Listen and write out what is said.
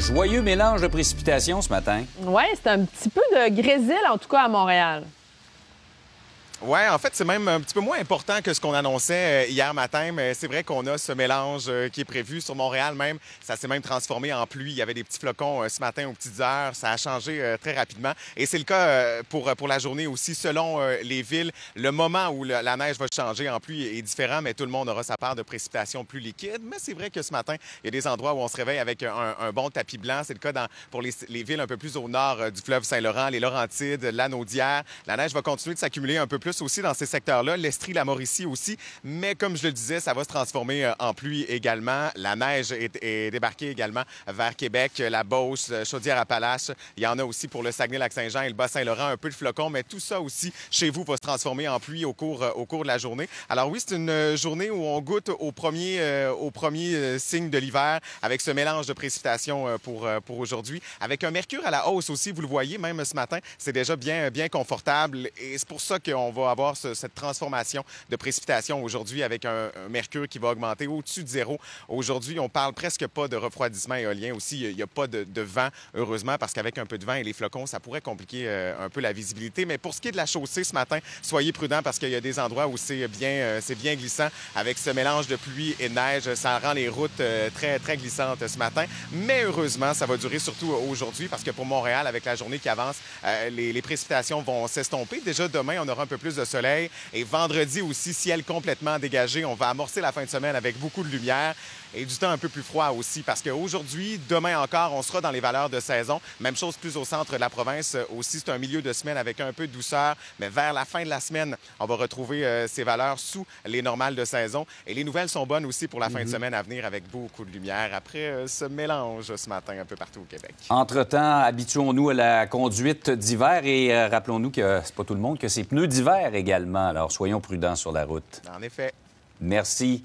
joyeux mélange de précipitations ce matin. Oui, c'est un petit peu de grésil, en tout cas, à Montréal. Oui, en fait, c'est même un petit peu moins important que ce qu'on annonçait euh, hier matin, mais c'est vrai qu'on a ce mélange euh, qui est prévu sur Montréal même. Ça s'est même transformé en pluie. Il y avait des petits flocons euh, ce matin aux petites heures. Ça a changé très rapidement. Et c'est le cas pour, pour la journée aussi. Selon les villes, le moment où la neige va changer en pluie est différent, mais tout le monde aura sa part de précipitations plus liquides. Mais c'est vrai que ce matin, il y a des endroits où on se réveille avec un, bon tapis blanc. C'est le cas pour les, les, villes un peu plus au nord du fleuve Saint-Laurent, les Laurentides, l'Anaudière. La neige va continuer de s'accumuler un peu plus aussi dans ces secteurs-là, l'Estrie, la Mauricie aussi. Mais comme je le disais, ça va se transformer euh, en pluie également. La neige est, débarquée également vers Québec, la Beauce, euh, Chaudière-Appalaches. Il y en a aussi pour le Saguenay-Lac-Saint-Jean et le Bas-Saint-Laurent, un peu de flocons, mais tout ça aussi chez vous va se transformer en pluie au cours, euh, au cours de la journée. Alors oui, c'est une journée où on goûte au premier, au premier signe de l'hiver avec ce mélange de précipitations pour, pour aujourd'hui. Avec un mercure à la hausse aussi, vous le voyez, même ce matin, c'est déjà bien, bien confortable et c'est pour ça qu'on va avoir cette transformation de précipitation aujourd'hui avec un, mercure qui va augmenter au-dessus de zéro. Aujourd'hui, on parle presque pas de refroidissement éolien aussi. Il n'y a, pas de, vent, heureusement, parce qu'avec un peu de vent et les flocons, ça pourrait compliquer euh, un peu la visibilité. Mais pour ce qui est de la chaussée ce matin, soyez prudents parce qu'il y a des endroits où c'est bien, euh, bien glissant. Avec ce mélange de pluie et de neige, ça rend les routes euh, très, très glissantes ce matin. Mais heureusement, ça va durer surtout aujourd'hui parce que pour Montréal, avec la journée qui avance, les, les précipitations vont s'estomper. Déjà demain, on aura un peu plus de soleil et vendredi aussi, ciel complètement dégagé. On va amorcer la fin de semaine avec beaucoup de lumière et du temps un peu plus froid aussi parce qu'aujourd'hui, demain encore, on sera dans les valeurs de saison. Même chose plus au centre de la province aussi. C'est un milieu de semaine avec un peu de douceur, mais vers la fin de la semaine, on va retrouver euh, ces valeurs sous les normales de saison. Et les nouvelles sont bonnes aussi pour la fin de mhm. semaine à venir avec beaucoup de lumière après euh, ce mélange ce matin un peu partout au Québec. Entre-temps, habituons-nous à la conduite d'hiver et euh, rappelons-nous que c'est pas tout le monde que c'est pneus d'hiver également. Alors soyons prudents sur la route. En effet. Merci.